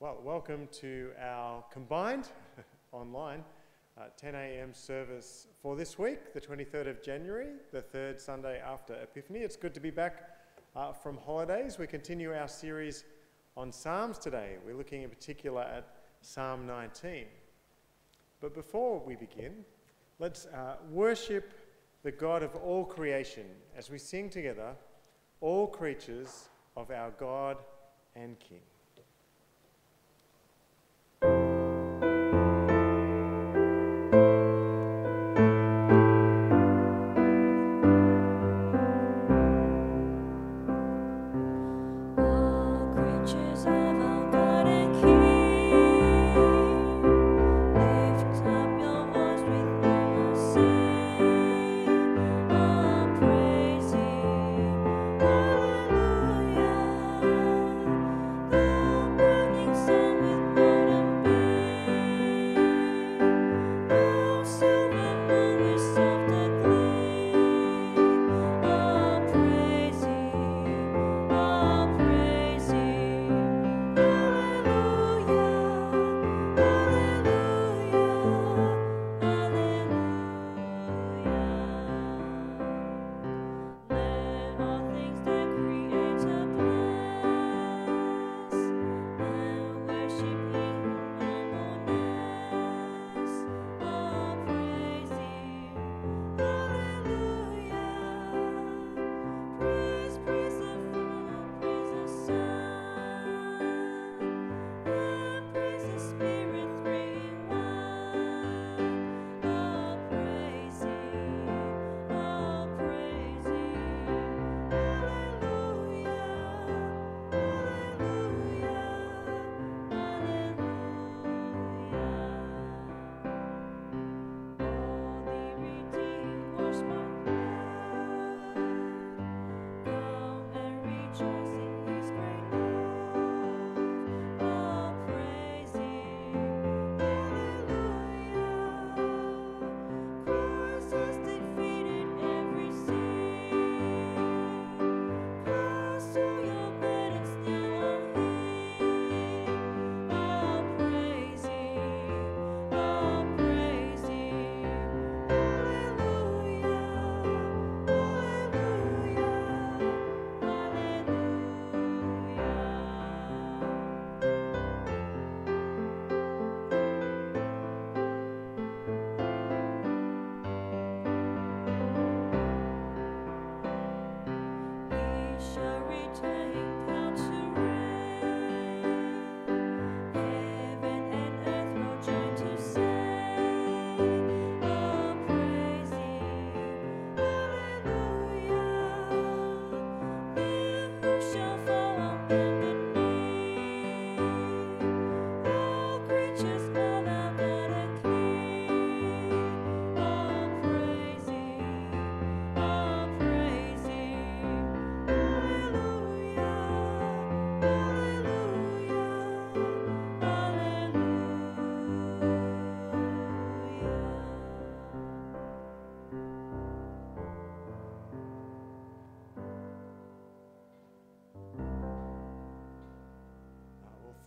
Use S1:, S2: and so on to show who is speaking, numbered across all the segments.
S1: Well, welcome to our combined online uh, 10 a.m. service for this week, the 23rd of January, the third Sunday after Epiphany. It's good to be back uh, from holidays. We continue our series on Psalms today. We're looking in particular at Psalm 19. But before we begin, let's uh, worship the God of all creation as we sing together, All Creatures of Our God and King.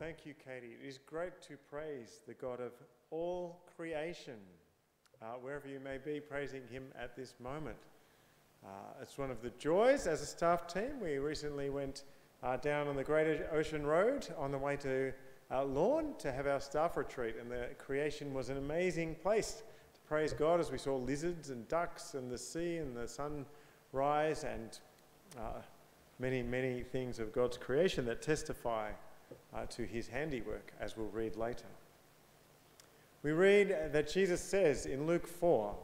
S1: Thank you, Katie. It is great to praise the God of all creation, uh, wherever you may be, praising Him at this moment. Uh, it's one of the joys as a staff team. We recently went uh, down on the Great Ocean Road on the way to uh, Lorne to have our staff retreat, and the creation was an amazing place to praise God as we saw lizards and ducks and the sea and the sun rise and uh, many, many things of God's creation that testify uh, to his handiwork, as we'll read later. We read that Jesus says in Luke 4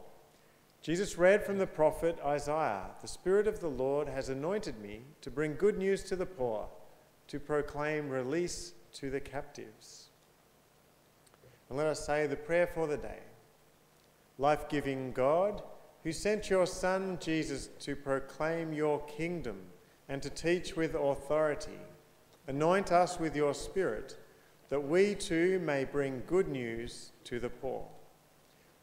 S1: Jesus read from the prophet Isaiah The Spirit of the Lord has anointed me to bring good news to the poor, to proclaim release to the captives. And let us say the prayer for the day. Life giving God, who sent your Son Jesus to proclaim your kingdom and to teach with authority Anoint us with your Spirit, that we too may bring good news to the poor.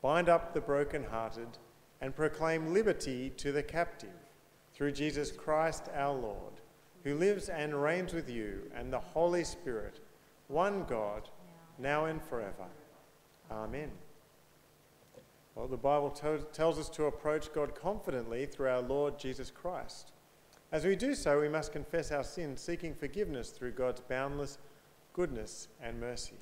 S1: Bind up the brokenhearted, and proclaim liberty to the captive, through Jesus Christ our Lord,
S2: who lives and reigns with you and the Holy Spirit, one God, now and forever. Amen. Well, the Bible tells us to approach God confidently through our Lord Jesus Christ. As we do so, we must confess our sins, seeking forgiveness through God's boundless goodness and mercy.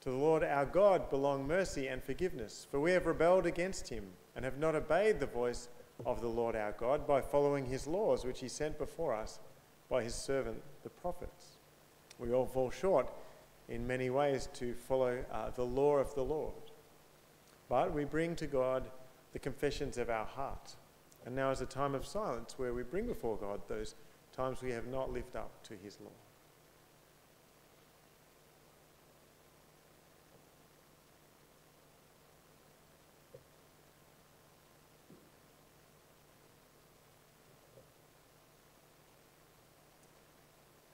S2: To the Lord our God belong mercy and forgiveness, for we have rebelled against him and have not obeyed the voice of the Lord our God by following his laws, which he sent before us by his servant the prophets. We all fall short in many ways to follow uh, the law of the Lord. But we bring to God the confessions of our heart. And now is a time of silence where we bring before God those times we have not lived up to his law.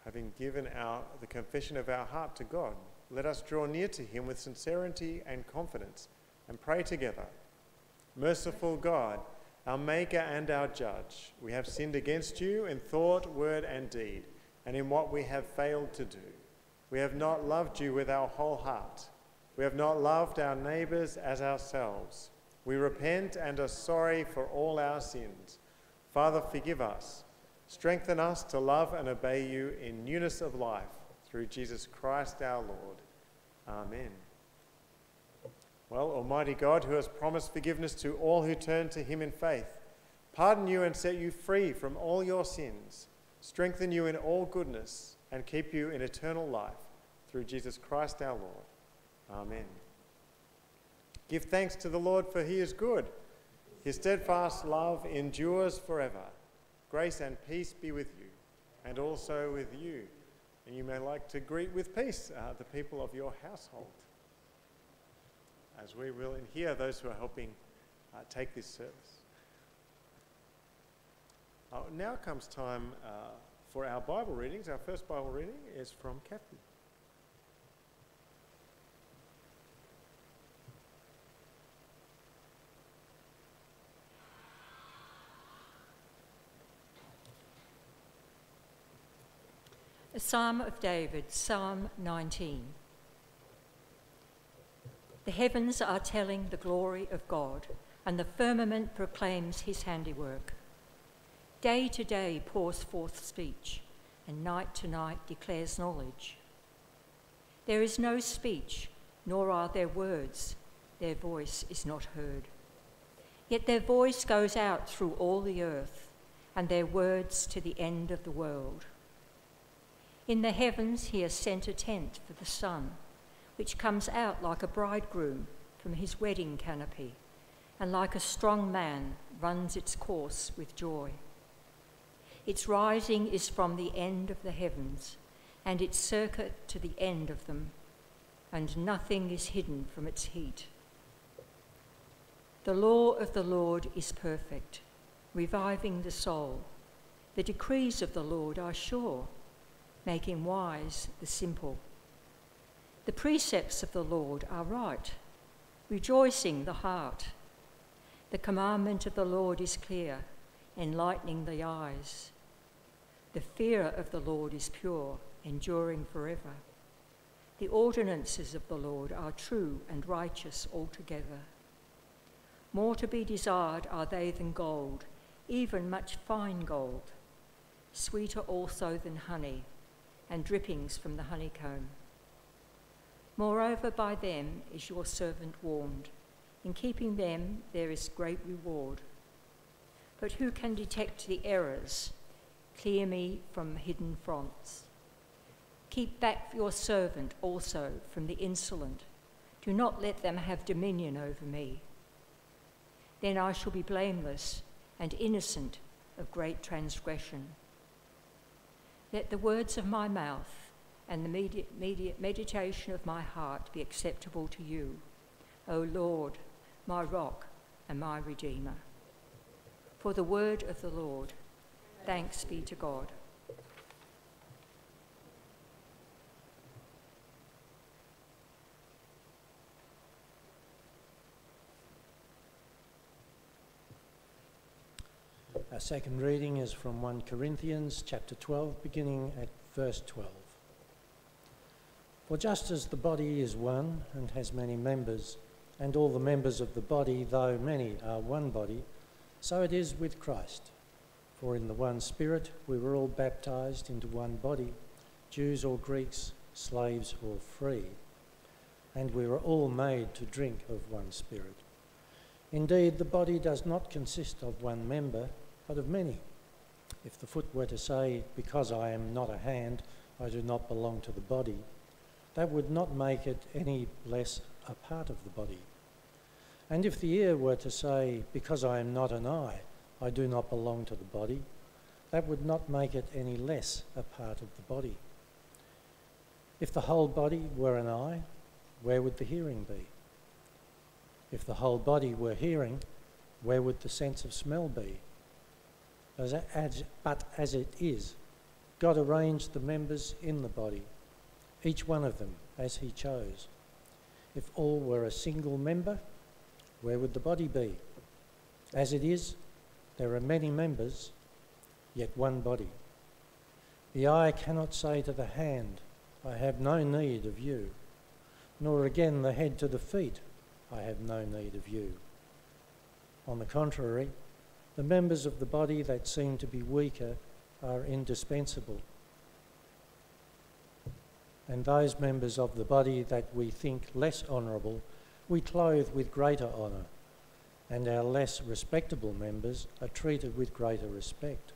S2: having given our, the confession of our heart to God, let us draw near to him with sincerity and confidence and pray together. Merciful God, our Maker and our Judge, we have sinned against you in thought, word, and deed, and in what we have failed to do. We have not loved you with our whole heart. We have not loved our neighbours as ourselves. We repent and are sorry for all our sins. Father, forgive us Strengthen us to love and obey you in newness of life through Jesus Christ our Lord. Amen. Well, Almighty God, who has promised forgiveness to all who turn to him in faith, pardon you and set you free from all your sins, strengthen you in all goodness, and keep you in eternal life through Jesus Christ our Lord. Amen. Give thanks to the Lord, for he is good. His steadfast love endures forever. Grace and peace be with you, and also with you. And you may like to greet with peace uh, the people of your household, as we will in here those who are helping uh, take this service. Uh, now comes time uh, for our Bible readings. Our first Bible reading is from Kathy.
S3: A Psalm of David, Psalm 19. The heavens are telling the glory of God, and the firmament proclaims his handiwork. Day to day pours forth speech, and night to night declares knowledge. There is no speech, nor are there words, their voice is not heard. Yet their voice goes out through all the earth, and their words to the end of the world. In the heavens he has sent a tent for the sun, which comes out like a bridegroom from his wedding canopy, and like a strong man runs its course with joy. Its rising is from the end of the heavens, and its circuit to the end of them, and nothing is hidden from its heat. The law of the Lord is perfect, reviving the soul. The decrees of the Lord are sure making wise the simple. The precepts of the Lord are right, rejoicing the heart. The commandment of the Lord is clear, enlightening the eyes. The fear of the Lord is pure, enduring forever. The ordinances of the Lord are true and righteous altogether. More to be desired are they than gold, even much fine gold, sweeter also than honey and drippings from the honeycomb. Moreover, by them is your servant warned. In keeping them, there is great reward. But who can detect the errors? Clear me from hidden fronts. Keep back your servant also from the insolent. Do not let them have dominion over me. Then I shall be blameless and innocent of great transgression. Let the words of my mouth and the med- med- meditation of my heart be acceptable to you, O Lord, my rock and my redeemer. For the word of the Lord, thanks be to God.
S4: Our second reading is from 1 Corinthians chapter 12, beginning at verse 12. For just as the body is one and has many members, and all the members of the body, though many, are one body, so it is with Christ. For in the one Spirit we were all baptized into one body, Jews or Greeks, slaves or free, and we were all made to drink of one Spirit. Indeed, the body does not consist of one member, but of many. If the foot were to say, Because I am not a hand, I do not belong to the body, that would not make it any less a part of the body. And if the ear were to say, Because I am not an eye, I do not belong to the body, that would not make it any less a part of the body. If the whole body were an eye, where would the hearing be? If the whole body were hearing, where would the sense of smell be? But as it is, God arranged the members in the body, each one of them as He chose. If all were a single member, where would the body be? As it is, there are many members, yet one body. The eye cannot say to the hand, I have no need of you, nor again the head to the feet, I have no need of you. On the contrary, the members of the body that seem to be weaker are indispensable. And those members of the body that we think less honourable we clothe with greater honour, and our less respectable members are treated with greater respect.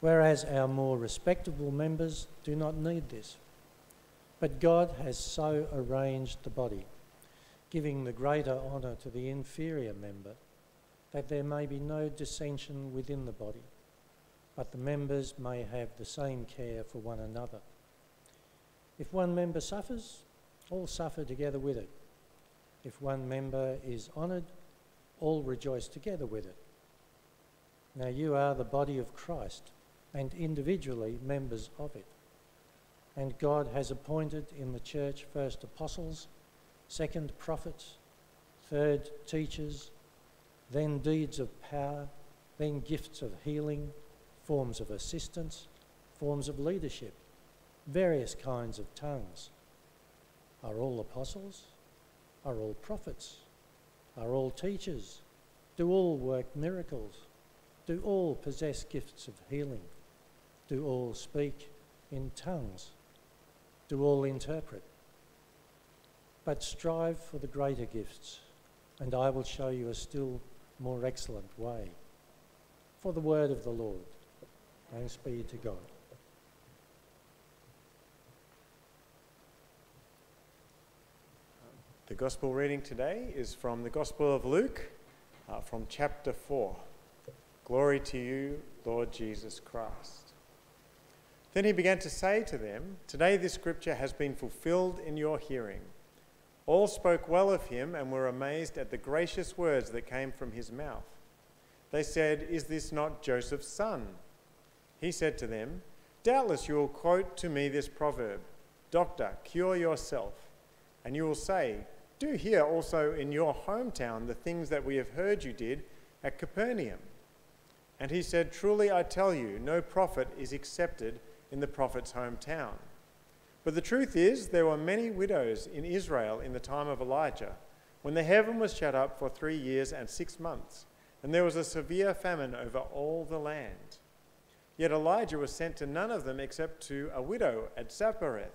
S4: Whereas our more respectable members do not need this. But God has so arranged the body, giving the greater honour to the inferior member, that there may be no dissension within the body, but the members may have the same care for one another. If one member suffers, all suffer together with it. If one member is honoured, all rejoice together with it. Now you are the body of Christ and individually members of it. And God has appointed in the church first apostles, second prophets, third teachers, then deeds of power, then gifts of healing, forms of assistance, forms of leadership, various kinds of tongues. Are all apostles? Are all prophets? Are all teachers? Do all work miracles? Do all possess gifts of healing? Do all speak in tongues? Do all interpret? But strive for the greater gifts, and I will show you a still more excellent way. For the word of the Lord. Thanks be to God.
S2: The Gospel reading today is from the Gospel of Luke, uh, from chapter 4. Glory to you, Lord Jesus Christ. Then he began to say to them, Today this scripture has been fulfilled in your hearing. All spoke well of him and were amazed at the gracious words that came from his mouth. They said, Is this not Joseph's son? He said to them, Doubtless you will quote to me this proverb Doctor, cure yourself. And you will say, do here also in your hometown the things that we have heard you did at Capernaum. And he said, Truly I tell you, no prophet is accepted in the prophet's hometown. But the truth is, there were many widows in Israel in the time of Elijah, when the heaven was shut up for three years and six months, and there was a severe famine over all the land. Yet Elijah was sent to none of them except to a widow at Zarephath,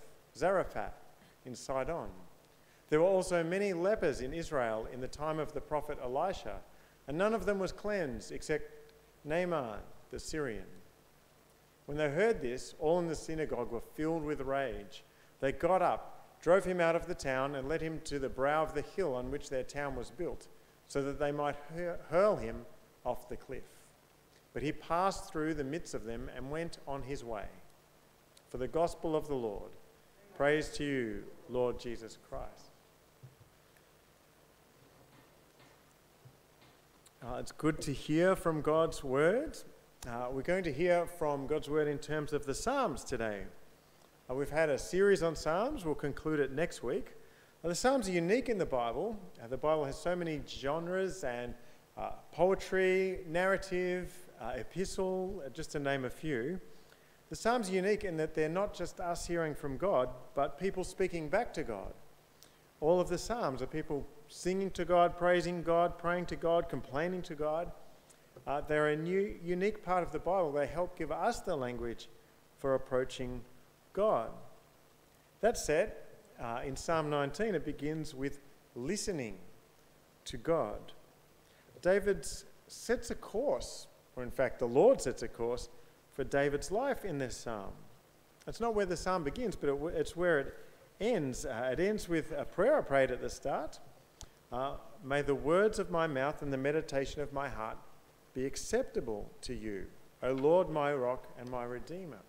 S2: in Sidon. There were also many lepers in Israel in the time of the prophet Elisha, and none of them was cleansed except Naaman the Syrian. When they heard this, all in the synagogue were filled with rage. They got up, drove him out of the town, and led him to the brow of the hill on which their town was built, so that they might hurl him off the cliff. But he passed through the midst of them and went on his way. For the gospel of the Lord. Praise to you, Lord Jesus Christ. Uh, it's good to hear from God's word. Uh, we're going to hear from God's word in terms of the Psalms today. Uh, we've had a series on Psalms. We'll conclude it next week. the Psalms are unique in the Bible. Uh, the Bible has so many genres and uh, poetry, narrative, uh, epistle, uh, just to name a few. The Psalms are unique in that they're not just us hearing from God, but people speaking back to God. All of the Psalms are people singing to God, praising God, praying to God, complaining to God. Uh, they're a new, unique part of the Bible. They help give us the language for approaching God. That said, uh, in Psalm 19, it begins with listening to God. David sets a course, or in fact, the Lord sets a course for David's life in this psalm. It's not where the psalm begins, but it, it's where it ends. Uh, it ends with a prayer I prayed at the start. Uh, May the words of my mouth and the meditation of my heart be acceptable to you, O Lord, my rock and my redeemer.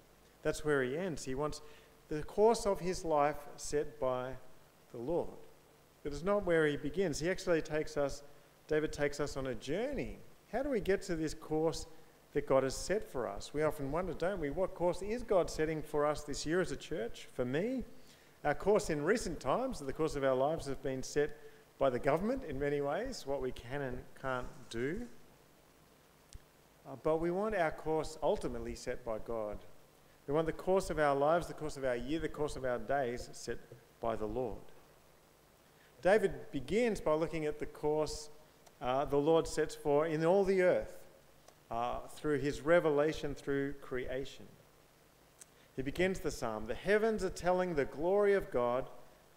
S2: That's where he ends. He wants the course of his life set by the Lord. But it's not where he begins. He actually takes us, David takes us on a journey. How do we get to this course that God has set for us? We often wonder, don't we? What course is God setting for us this year as a church? For me, our course in recent times, the course of our lives, has been set by the government in many ways, what we can and can't do. Uh, but we want our course ultimately set by God. We want the course of our lives, the course of our year, the course of our days set by the Lord. David begins by looking at the course uh, the Lord sets for in all the earth uh, through his revelation through creation. He begins the psalm The heavens are telling the glory of God,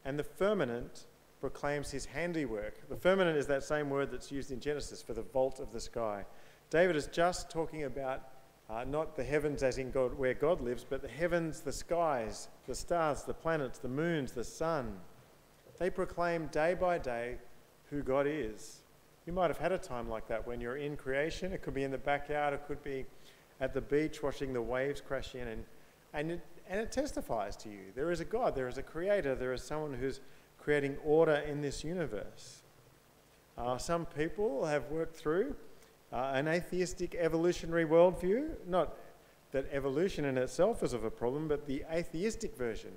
S2: and the firmament proclaims his handiwork. The firmament is that same word that's used in Genesis for the vault of the sky. David is just talking about uh, not the heavens as in God, where God lives, but the heavens, the skies, the stars, the planets, the moons, the sun. They proclaim day by day who God is. You might have had a time like that when you're in creation. It could be in the backyard, it could be at the beach watching the waves crash in, and, and, it, and it testifies to you. There is a God, there is a creator, there is someone who's creating order in this universe. Uh, some people have worked through uh, an atheistic evolutionary worldview. Not that evolution in itself is of a problem, but the atheistic version.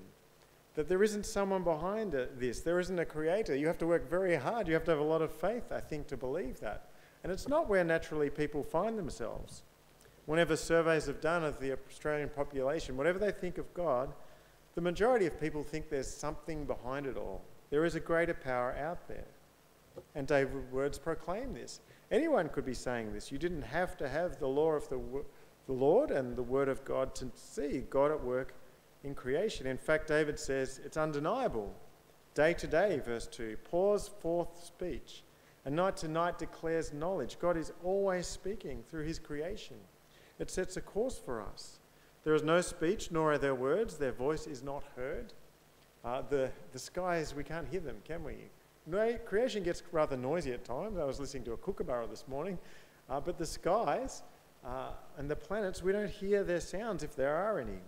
S2: That there isn't someone behind this, there isn't a creator. You have to work very hard, you have to have a lot of faith, I think, to believe that. And it's not where naturally people find themselves. Whenever surveys have done of the Australian population, whatever they think of God, the majority of people think there's something behind it all. There is a greater power out there. And David's words proclaim this. Anyone could be saying this. You didn't have to have the law of the, the Lord and the word of God to see God at work in creation. In fact, David says it's undeniable. Day to day, verse 2, pours forth speech, and night to night declares knowledge. God is always speaking through his creation. It sets a course for us. There is no speech, nor are there words. Their voice is not heard. Uh, the, the skies, we can't hear them, can we? No, creation gets rather noisy at times. I was listening to a kookaburra this morning. Uh, but the skies uh, and the planets, we don't hear their sounds if there are any.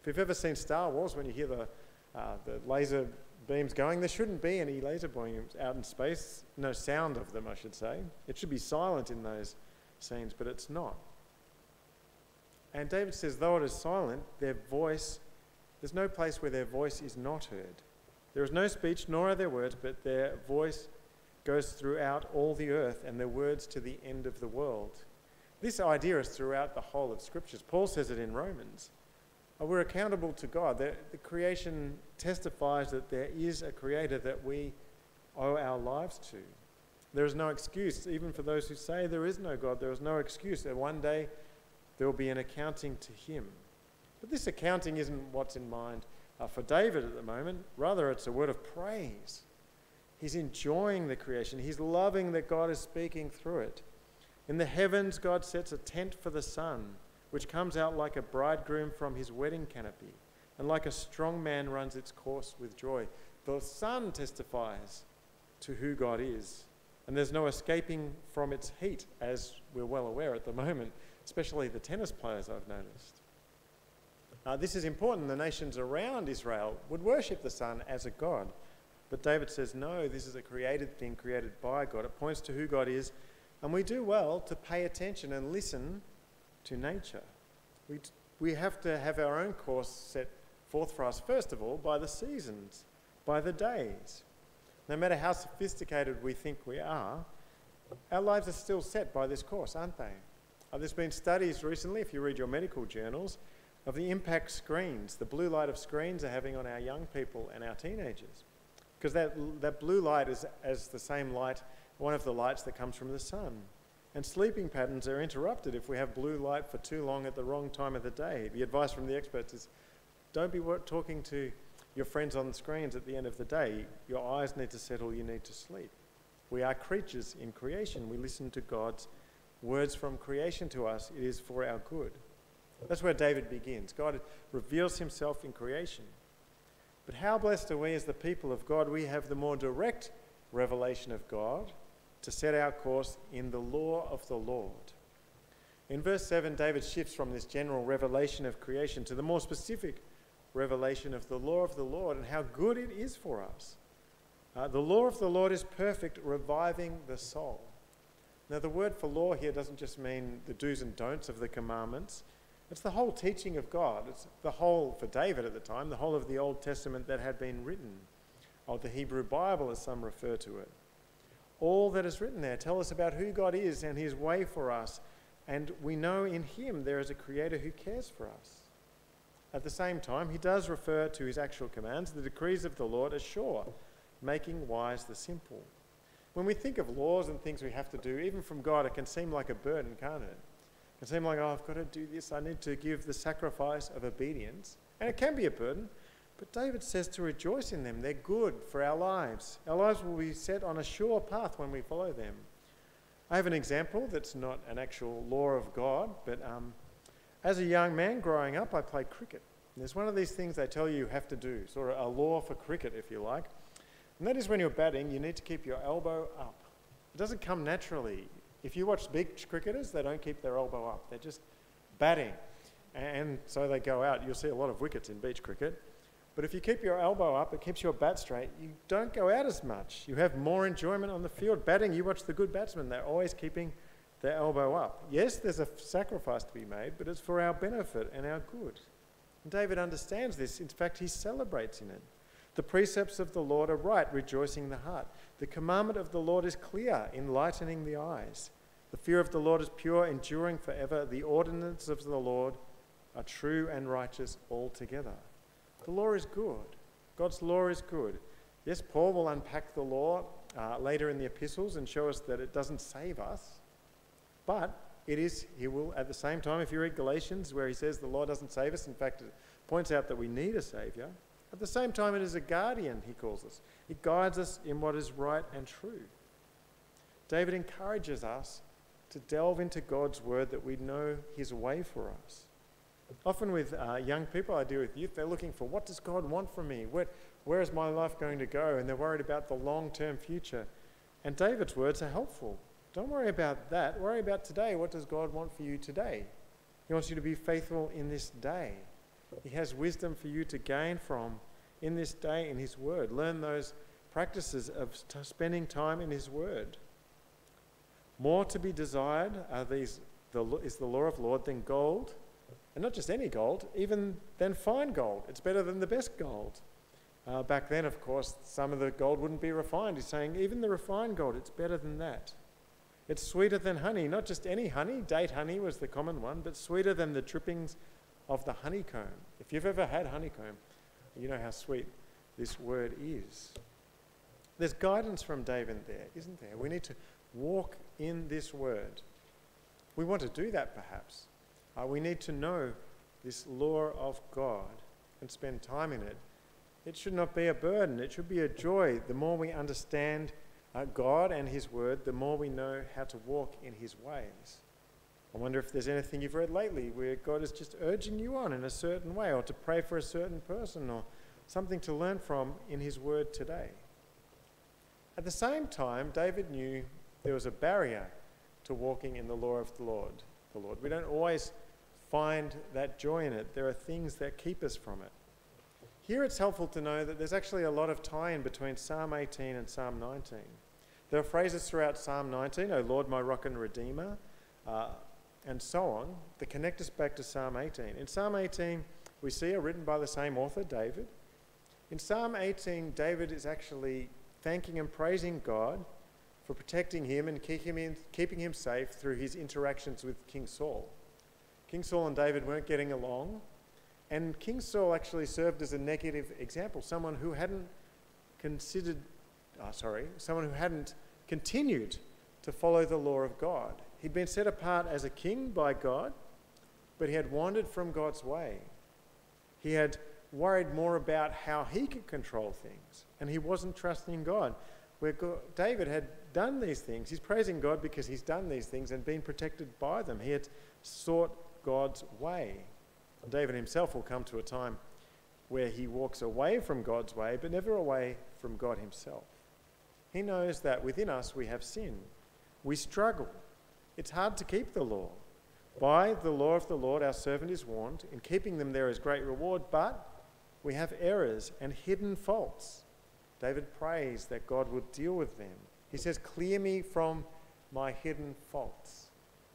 S2: If you've ever seen Star Wars, when you hear the, uh, the laser beams going, there shouldn't be any laser beams out in space. No sound of them, I should say. It should be silent in those scenes, but it's not. And David says, though it is silent, their voice, there's no place where their voice is not heard. There is no speech, nor are there words, but their voice goes throughout all the earth, and their words to the end of the world. This idea is throughout the whole of Scriptures. Paul says it in Romans. Uh, we're accountable to God. The, the creation testifies that there is a creator that we owe our lives to. There is no excuse, even for those who say there is no God, there is no excuse that one day there will be an accounting to Him. But this accounting isn't what's in mind uh, for David at the moment. Rather, it's a word of praise. He's enjoying the creation, he's loving that God is speaking through it. In the heavens, God sets a tent for the sun, which comes out like a bridegroom from his wedding canopy, and like a strong man runs its course with joy. The sun testifies to who God is, and there's no escaping from its heat, as we're well aware at the moment, especially the tennis players I've noticed. Uh, this is important. The nations around Israel would worship the sun as a god. But David says, no, this is a created thing created by God. It points to who God is. And we do well to pay attention and listen to nature. We, we have to have our own course set forth for us, first of all, by the seasons, by the days. No matter how sophisticated we think we are, our lives are still set by this course, aren't they? Uh, there's been studies recently, if you read your medical journals, of the impact screens, the blue light of screens are having on our young people and our teenagers. Because that, that blue light is as the same light, one of the lights that comes from the sun. And sleeping patterns are interrupted if we have blue light for too long at the wrong time of the day. The advice from the experts is don't be talking to your friends on the screens at the end of the day. Your eyes need to settle, you need to sleep. We are creatures in creation. We listen to God's words from creation to us. It is for our good. That's where David begins. God reveals himself in creation. But how blessed are we as the people of God? We have the more direct revelation of God to set our course in the law of the Lord. In verse 7, David shifts from this general revelation of creation to the more specific revelation of the law of the Lord and how good it is for us. Uh, the law of the Lord is perfect, reviving the soul. Now, the word for law here doesn't just mean the do's and don'ts of the commandments, it's the whole teaching of God. It's the whole, for David at the time, the whole of the Old Testament that had been written, or the Hebrew Bible as some refer to it. All that is written there tell us about who God is and his way for us, and we know in him there is a creator who cares for us. At the same time, he does refer to his actual commands. The decrees of the Lord are sure, making wise the simple. When we think of laws and things we have to do, even from God, it can seem like a burden, can't it? It can seem like, oh, I've got to do this. I need to give the sacrifice of obedience. And it can be a burden. But David says to rejoice in them. They're good for our lives. Our lives will be set on a sure path when we follow them. I have an example that's not an actual law of God, but um, as a young man growing up, I played cricket. And there's one of these things they tell you you have to do, sort of a law for cricket, if you like. And that is when you're batting, you need to keep your elbow up. It doesn't come naturally. If you watch big cricketers, they don't keep their elbow up. They're just batting. And so they go out. You'll see a lot of wickets in beach cricket. But if you keep your elbow up, it keeps your bat straight. You don't go out as much. You have more enjoyment on the field. Batting, you watch the good batsmen, they're always keeping their elbow up. Yes, there's a sacrifice to be made, but it's for our benefit and our good. And David understands this. In fact, he celebrates in it. The precepts of the Lord are right, rejoicing the heart. The commandment of the Lord is clear, enlightening the eyes. The fear of the Lord is pure, enduring forever. The ordinances of the Lord are true and righteous altogether. The law is good. God's law is good. Yes, Paul will unpack the law uh, later in the epistles and show us that it doesn't save us, but it is, he will, at the same time, if you read Galatians, where he says the law doesn't save us, in fact, it points out that we need a Saviour. At the same time, it is a guardian, he calls us. It guides us in what is right and true. David encourages us to delve into God's word that we know his way for us. Often with uh, young people I deal with youth, they're looking for what does God want from me? Where, where is my life going to go? And they're worried about the long term future. And David's words are helpful. Don't worry about that. Worry about today. What does God want for you today? He wants you to be faithful in this day. He has wisdom for you to gain from in this day in His Word. Learn those practices of spending time in His Word. More to be desired are these, the, is the law of Lord than gold, and not just any gold, even than fine gold. It's better than the best gold. Uh, back then, of course, some of the gold wouldn't be refined. He's saying even the refined gold, it's better than that. It's sweeter than honey, not just any honey, date honey was the common one, but sweeter than the drippings of the honeycomb. If you've ever had honeycomb, you know how sweet this word is. There's guidance from David there, isn't there? We need to walk in this word. We want to do that perhaps. Uh, we need to know this law of God and spend time in it. It should not be a burden, it should be a joy. The more we understand uh, God and His Word, the more we know how to walk in His ways. I wonder if there's anything you've read lately where God is just urging you on in a certain way, or to pray for a certain person, or something to learn from in His Word today. At the same time, David knew there was a barrier to walking in the law of the Lord. The Lord. We don't always find that joy in it. There are things that keep us from it. Here it's helpful to know that there's actually a lot of tie in between Psalm 18 and Psalm 19. There are phrases throughout Psalm 19, O Lord, my rock and redeemer, uh, and so on, that connect us back to Psalm 18. In Psalm 18, we see are written by the same author, David. In Psalm 18, David is actually thanking and praising God for protecting him and keep him in, keeping him safe through his interactions with King Saul. King Saul and David weren't getting along, and King Saul actually served as a negative example, someone who hadn't considered, oh, sorry, someone who hadn't continued to follow the law of God. He'd been set apart as a king by God, but he had wandered from God's way. He had worried more about how he could control things, and he wasn't trusting God. Where God, David had done these things, he's praising God because he's done these things and been protected by them. He had sought God's way. David himself will come to a time where he walks away from God's way, but never away from God himself. He knows that within us we have sin. We struggle. It's hard to keep the law. By the law of the Lord, our servant is warned. In keeping them, there is great reward, but we have errors and hidden faults. David prays that God would deal with them. He says, Clear me from my hidden faults.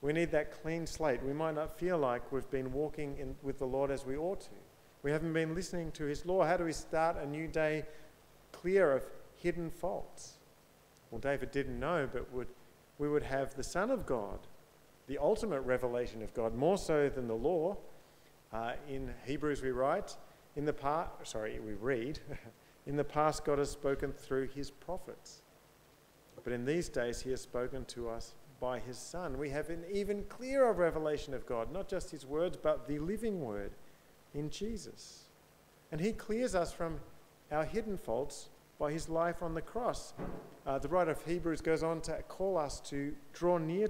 S2: We need that clean slate. We might not feel like we've been walking in, with the Lord as we ought to. We haven't been listening to His law. How do we start a new day clear of hidden faults? Well, David didn't know, but would, we would have the Son of God, the ultimate revelation of God, more so than the law. Uh, in Hebrews, we write, in the past, sorry, we read, in the past, God has spoken through his prophets. But in these days, he has spoken to us by his Son. We have an even clearer revelation of God, not just his words, but the living word in Jesus. And he clears us from our hidden faults by his life on the cross. Uh, the writer of Hebrews goes on to call us to draw near,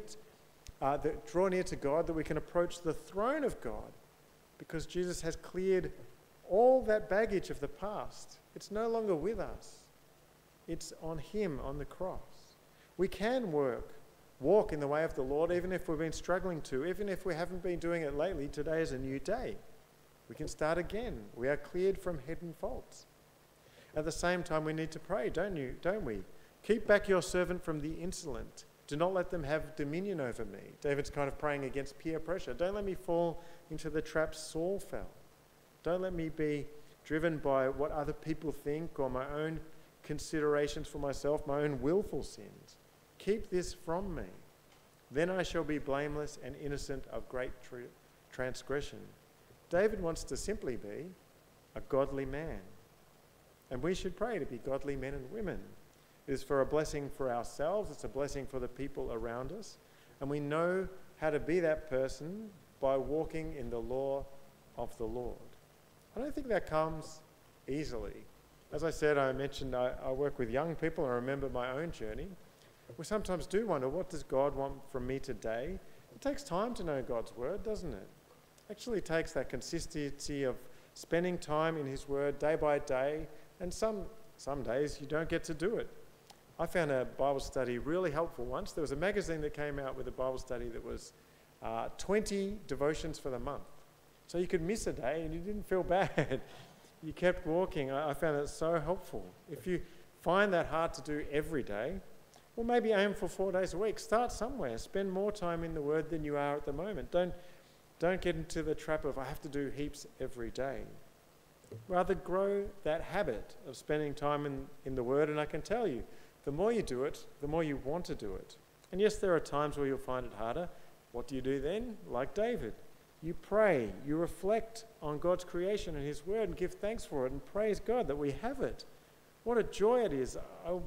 S2: uh, the, draw near to God that we can approach the throne of God because Jesus has cleared all that baggage of the past. It's no longer with us, it's on him on the cross. We can work, walk in the way of the Lord, even if we've been struggling to, even if we haven't been doing it lately. Today is a new day. We can start again. We are cleared from hidden faults. At the same time, we need to pray, don't you? Don't we? Keep back your servant from the insolent. Do not let them have dominion over me. David's kind of praying against peer pressure. Don't let me fall into the trap Saul fell. Don't let me be driven by what other people think or my own considerations for myself, my own willful sins. Keep this from me. Then I shall be blameless and innocent of great tr- transgression. David wants to simply be a godly man. And we should pray to be godly men and women. It is for a blessing for ourselves, it's a blessing for the people around us. And we know how to be that person by walking in the law of the Lord. I don't think that comes easily. As I said, I mentioned I, I work with young people. and I remember my own journey. We sometimes do wonder what does God want from me today? It takes time to know God's word, doesn't it? Actually takes that consistency of spending time in His Word day by day, and some, some days you don't get to do it. I found a Bible study really helpful once. There was a magazine that came out with a Bible study that was uh, 20 devotions for the month. So you could miss a day and you didn't feel bad. you kept walking. I, I found it so helpful. If you find that hard to do every day, well, maybe aim for four days a week. Start somewhere. Spend more time in the Word than you are at the moment. Don't, don't get into the trap of I have to do heaps every day. Rather, grow that habit of spending time in, in the Word. And I can tell you, the more you do it, the more you want to do it. And yes, there are times where you'll find it harder. What do you do then? Like David. You pray, you reflect on God's creation and His Word and give thanks for it and praise God that we have it. What a joy it is. I,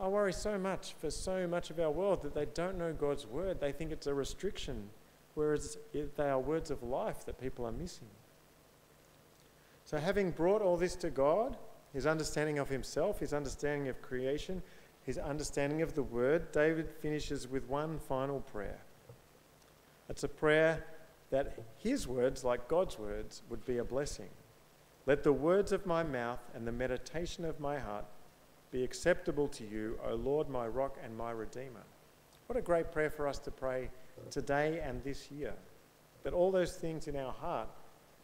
S2: I worry so much for so much of our world that they don't know God's Word. They think it's a restriction, whereas they are words of life that people are missing. So, having brought all this to God, his understanding of himself, his understanding of creation, his understanding of the Word, David finishes with one final prayer. It's a prayer that his words, like God's words, would be a blessing. Let the words of my mouth and the meditation of my heart be acceptable to you, O Lord, my rock and my redeemer. What a great prayer for us to pray today and this year. That all those things in our heart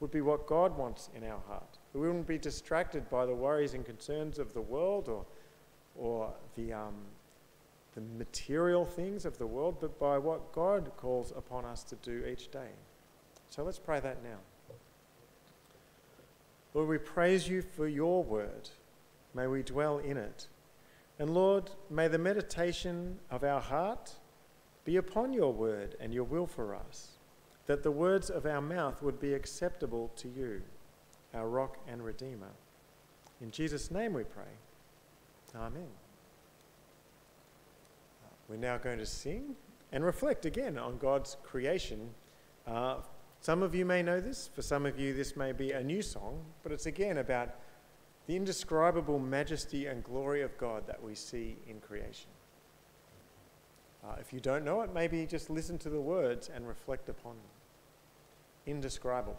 S2: would be what God wants in our heart. We wouldn't be distracted by the worries and concerns of the world or, or the, um, the material things of the world, but by what God calls upon us to do each day. So let's pray that now. Lord, we praise you for your word. May we dwell in it.
S1: And Lord, may the meditation of our heart be upon your word and your will for us, that the words of our mouth would be acceptable to you, our rock and redeemer. In Jesus' name we pray. Amen. We're now going to sing and reflect again on God's creation. Uh, some of you may know this, for some of you, this may be a new song, but it's again about the indescribable majesty and glory of God that we see in creation. Uh, if you don't know it, maybe just listen to the words and reflect upon them. Indescribable.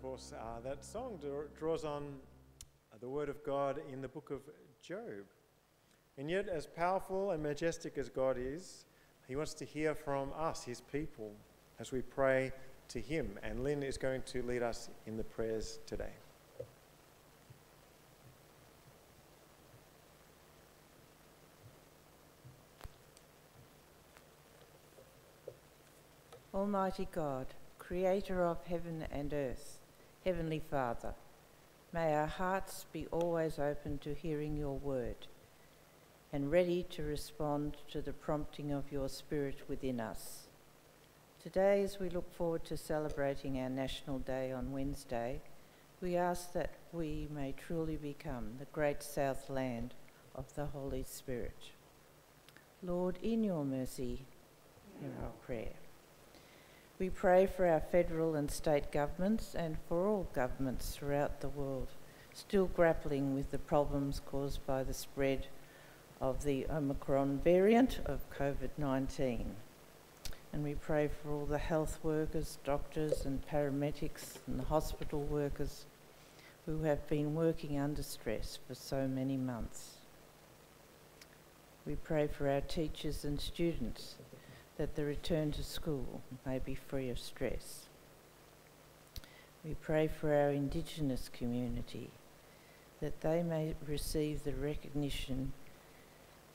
S1: Course, uh, that song draws on uh, the Word of God in the book of Job. And yet, as powerful and majestic as God is, He wants to hear from us, His people, as we pray to Him. And Lynn is going to lead us in the prayers today.
S5: Almighty God, creator of heaven and earth, Heavenly Father, may our hearts be always open to hearing your word. and ready to respond to the prompting of your Spirit within us. Today, as we look forward to celebrating our National Day on Wednesday, we ask that we may truly become the great South Land of the Holy Spirit. Lord, in your mercy, hear our prayer. We pray for our federal and state governments and for all governments throughout the world still grappling with the problems caused by the spread of the Omicron variant of COVID 19. And we pray for all the health workers, doctors, and paramedics, and the hospital workers who have been working under stress for so many months. We pray for our teachers and students that the return to school may be free of stress. We pray for our Indigenous community that they may receive the recognition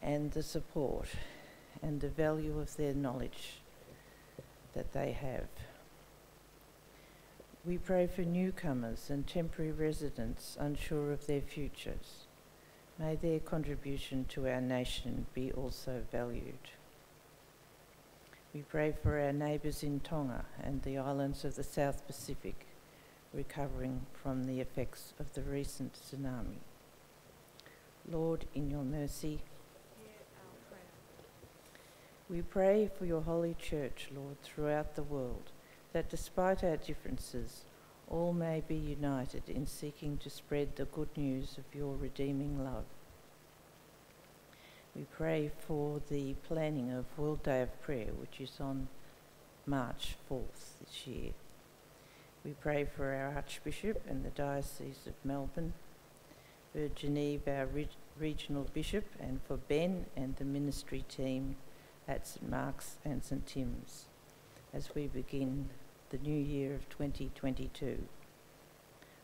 S5: and the support and the value of their knowledge that they have. We pray for newcomers and temporary residents unsure of their futures. May their contribution to our nation be also valued. We pray for our neighbours in Tonga and the islands of the South Pacific recovering from the effects of the recent tsunami. Lord, in your mercy, we pray for your holy church, Lord, throughout the world, that despite our differences, all may be united in seeking to spread the good news of your redeeming love. We pray for the planning of World Day of Prayer, which is on March 4th this year. We pray for our Archbishop and the Diocese of Melbourne, for Genieve, our re- regional bishop, and for Ben and the ministry team at St Mark's and St Tim's as we begin the new year of 2022.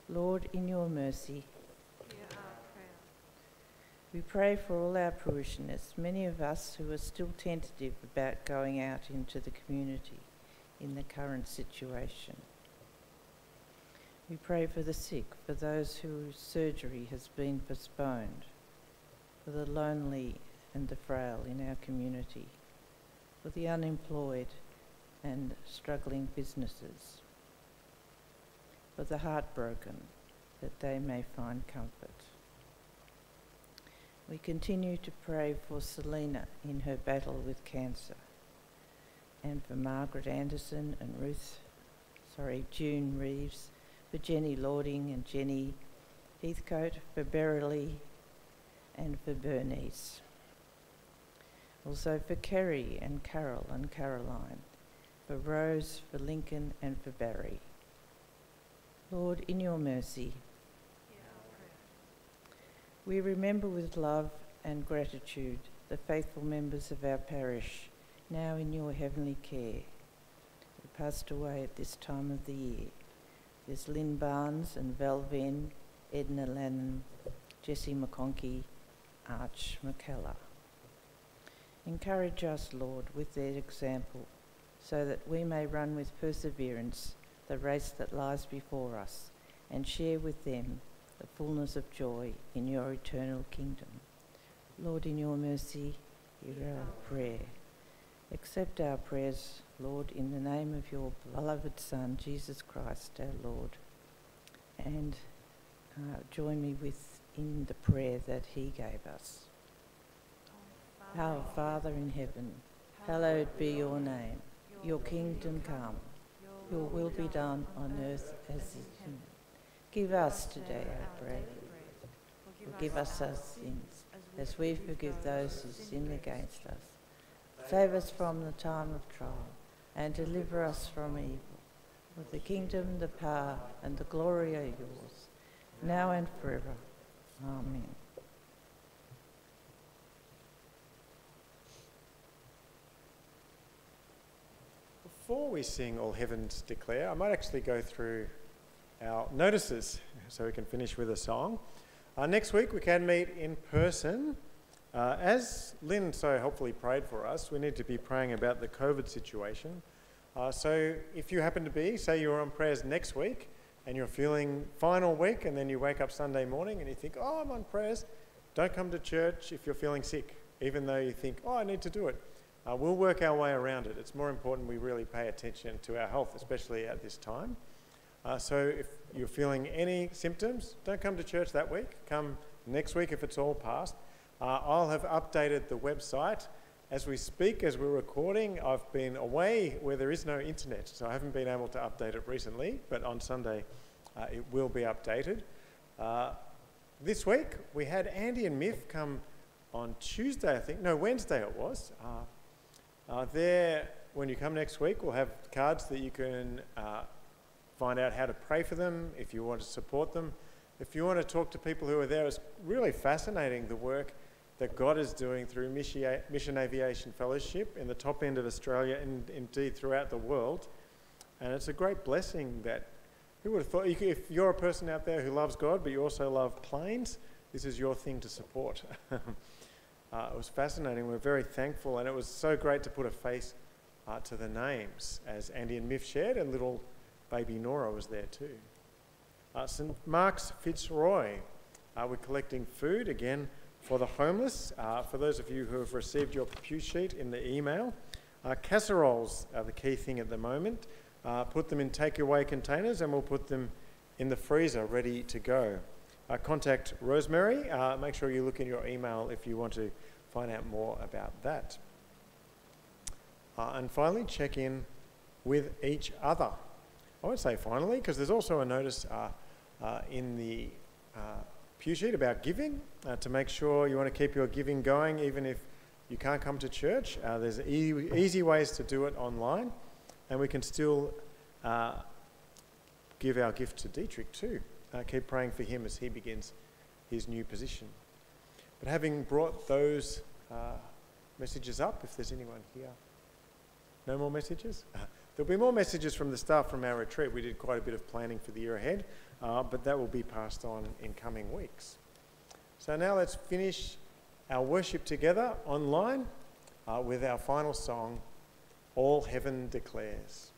S5: Lord, in your mercy, we pray for all our parishioners, many of us who are still tentative about going out into the community in the current situation. We pray for the sick, for those whose surgery has been postponed, for the lonely and the frail in our community for the unemployed and struggling businesses, for the heartbroken, that they may find comfort. We continue to pray for Selena in her battle with cancer, and for Margaret Anderson and Ruth, sorry, June Reeves, for Jenny Lording and Jenny Heathcote, for Beryl and for Bernice also for Kerry and Carol and Caroline, for Rose, for Lincoln, and for Barry. Lord, in your mercy, we remember with love and gratitude the faithful members of our parish, now in your heavenly care, who passed away at this time of the year. There's Lynn Barnes and Val Venn, Edna Lannon, Jessie McConkey, Arch McKellar. Encourage us, Lord, with their example, so that we may run with perseverance the race that lies before us and share with them the fullness of joy in your eternal kingdom. Lord, in your mercy, hear our prayer. Accept our prayers, Lord, in the name of your beloved Son, Jesus Christ, our Lord. And uh, join me with in the prayer that he gave us. Our Father in heaven, hallowed be your name. Your kingdom come. Your will be done on earth as it is in heaven. Give us today our bread. Forgive us our sins, as we forgive those who sin against us. Save us from the time of trial, and deliver us from evil. For the kingdom, the power, and the glory are yours, now and forever. Amen.
S2: before we sing All Heavens Declare, I might actually go through our notices so we can finish with a song. Uh, next week we can meet in person. Uh, as Lynn so helpfully prayed for us, we need to be praying about the COVID situation. Uh, so if you happen to be, say you're on prayers next week and you're feeling fine all week and then you wake up Sunday morning and you think, oh, I'm on prayers, don't come to church if you're feeling sick even though you think, oh, I need to do it. Uh, we'll work our way around it. It's more important we really pay attention to our health, especially at this time. Uh, so if you're feeling any symptoms, don't come to church that week. Come next week if it's all passed. Uh, I'll have updated the website as we speak, as we're recording. I've been away where there is no internet, so I haven't been able to update it recently, but on Sunday uh, it will be updated. Uh, this week we had Andy and Miff come on Tuesday, I think, no, Wednesday it was. Uh, uh, there, when you come next week, we'll have cards that you can find out how to pray for them if you want to support them. If you want to talk to people who are there, it's really fascinating the work that God is doing through Mission Aviation Fellowship in the top end of Australia and indeed throughout the world. And it's a great blessing that who would have thought, if you're a person out there who loves God but you also love planes, this is your thing to support. uh, it was fascinating. We're very thankful, and it was so great to put a face uh, to the names, as Andy and Miff shared, and little baby Nora was there too. Uh, St. Mark's Fitzroy, uh, we're collecting food again for the homeless. Uh, for those of you who have received your pew sheet in the email, uh, casseroles are the key thing at the moment. Uh, put them in takeaway containers and we'll put them in the freezer ready to go. Uh, contact Rosemary. Make sure you look in your email if you want to find out more about that. And finally, check in with each other. I won't say finally, because there's also a notice in the pew sheet about giving uh, to make sure you want to keep your giving going even if you can't come to church. Uh, there's e easy ways to do it online, and we can still uh, give our gift to Dietrich too. Uh, keep praying for him as he begins his new position. But having brought those uh, messages up, if there's anyone here, no more messages? There'll be more messages from the staff from our retreat. We did quite a bit of planning for the year ahead uh, but that will be passed on in coming weeks. So now let's finish our worship together online uh, with our final song, All Heaven Declares.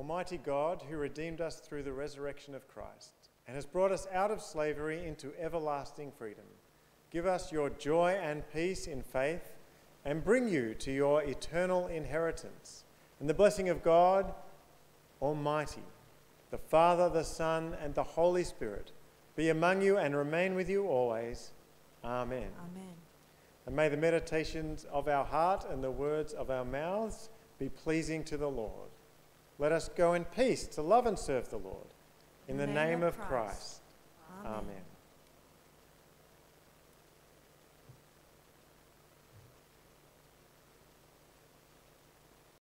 S2: Almighty God, who redeemed us through the resurrection of Christ and has brought us out of slavery into everlasting freedom, give us your joy and peace in faith and bring you to your eternal inheritance. And the blessing of God Almighty, the Father, the Son, and the Holy Spirit be among you and remain with you always. Amen.
S1: Amen.
S2: And may the meditations of our heart and the words of our mouths be pleasing to the Lord. Let us go in peace to love and serve the Lord. In, the, name, of Christ.
S1: Amen.
S2: Amen.